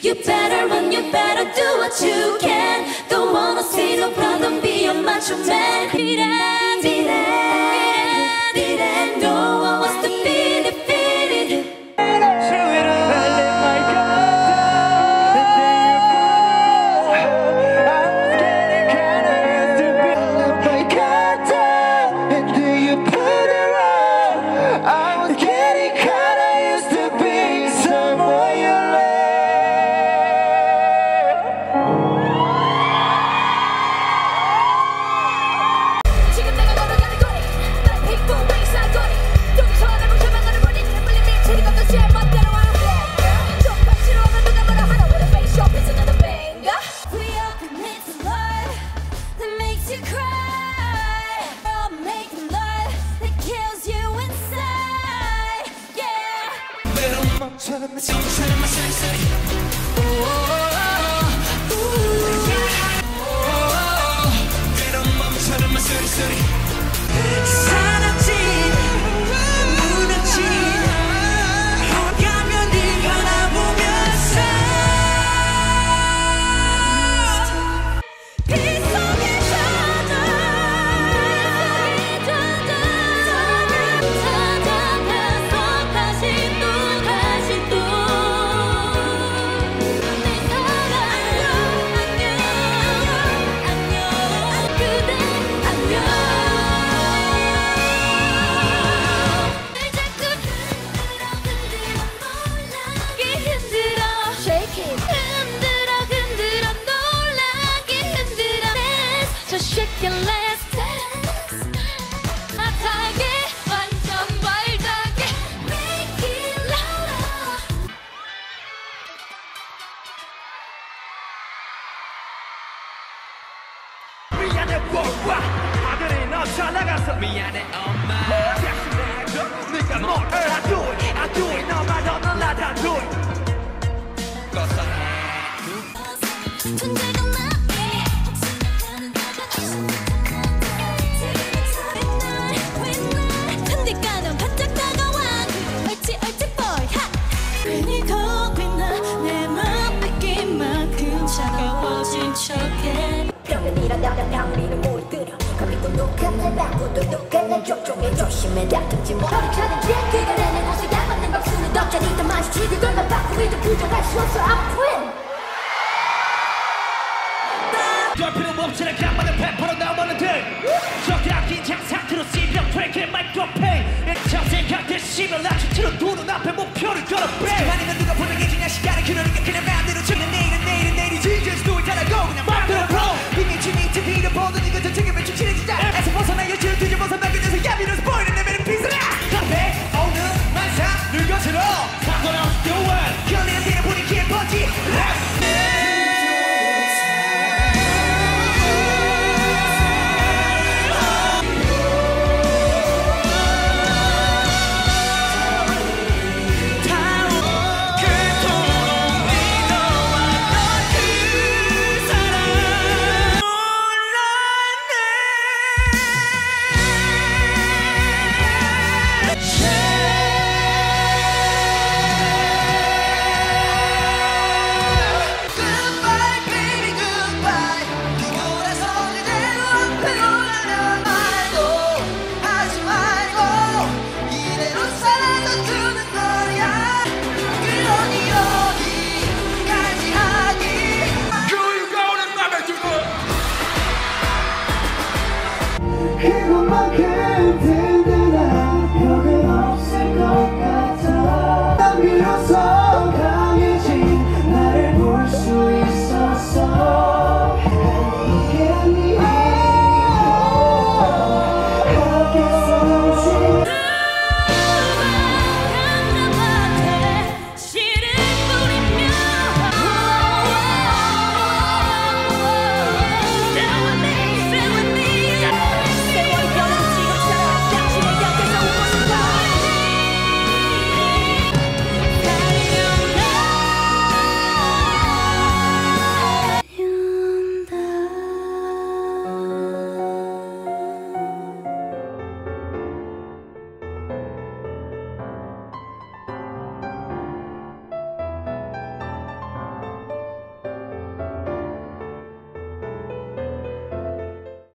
You better run, you better do what you can. Don't wanna see no problem, be a macho man. Beat it, beat it, turn up my, turn up my, turn up my. 전화가서 미안해 엄마. 대신해줘 네가 뭘 I do it I do it 너만 너는 나다 do it 존재가 나의 흔들 까면 반짝 다가와 얼지 얼지 boy 하 괜히 겁이 나내 맘 뺏긴 만큼 차가워진 척해 병원이라면 병리는 바꾸도 누가 날 조종해 조심해. 다듬지 뭐 허리카는 jet 그걸 내는 곳에 야맞는 박수는 덕자니 더 마시지. 그걸만 바꾸기도 부정할 수 없어. I'm queen. 없이 내 간만에 100% 나오는 들 저기 긴장 상태로 씨병 트랙에 마이크로 페인. 일차 생각대 시면 라치트로 도는 앞에 목표를 걸어 배 그만이면 누가 중요한 시간을 그러니까 그냥